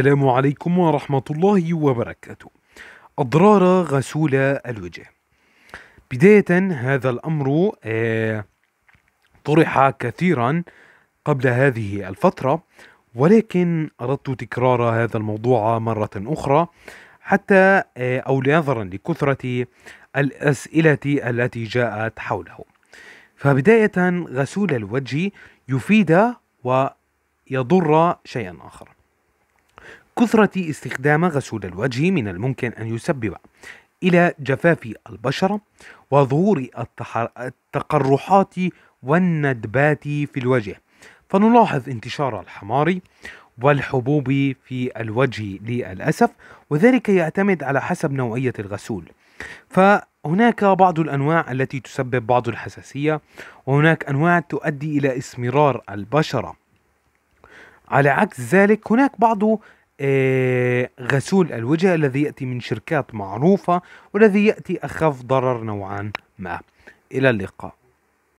السلام عليكم ورحمة الله وبركاته. أضرار غسول الوجه. بداية هذا الأمر آه، طرح كثيرا قبل هذه الفترة ولكن أردت تكرار هذا الموضوع مرة أخرى حتى آه، أو نظرا لكثرة الأسئلة التي جاءت حوله. فبداية غسول الوجه يفيد ويضر شيئا آخر. كثرة استخدام غسول الوجه من الممكن أن يسبب إلى جفاف البشرة وظهور التقرحات والندبات في الوجه. فنلاحظ انتشار الحمار والحبوب في الوجه للأسف وذلك يعتمد على حسب نوعية الغسول. فهناك بعض الأنواع التي تسبب بعض الحساسية وهناك أنواع تؤدي إلى إسمرار البشرة. على عكس ذلك هناك بعض غسول الوجه الذي يأتي من شركات معروفة والذي يأتي أخف ضرر نوعا ما. إلى اللقاء.